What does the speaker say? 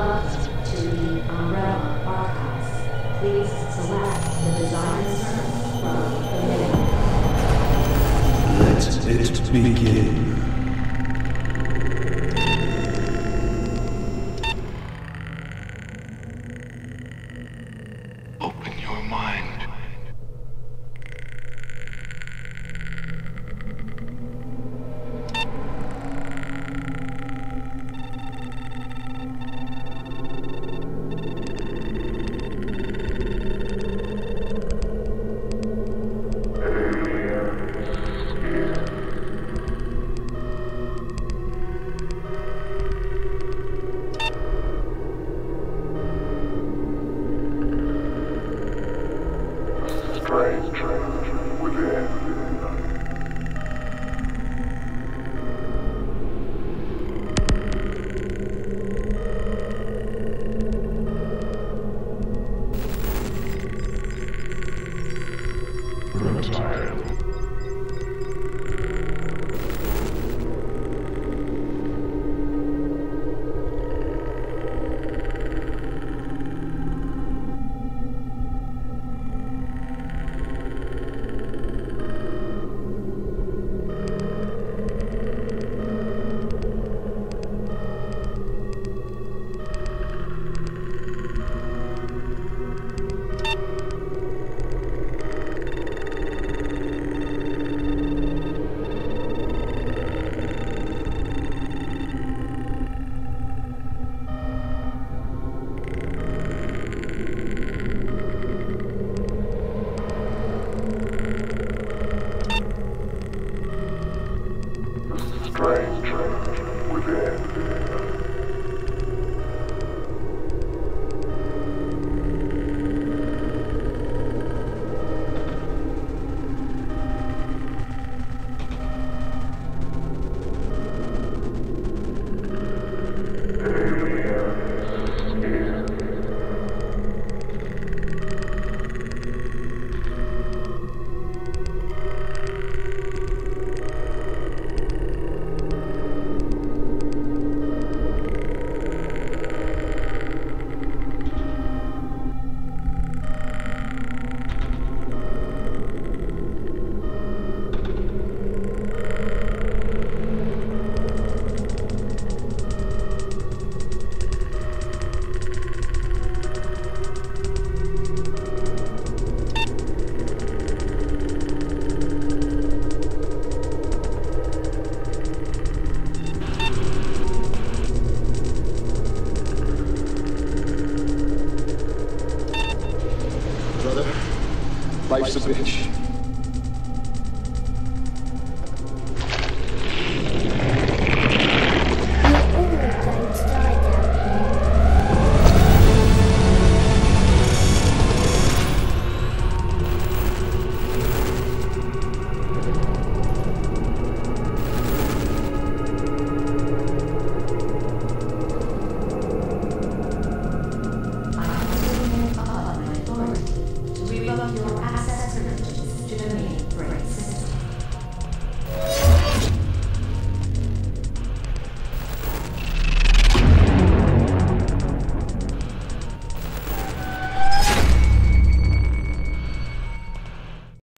To the Umbrella Archives. Please select the desired service from the menu. Let it begin. Reptile. Life's a bitch.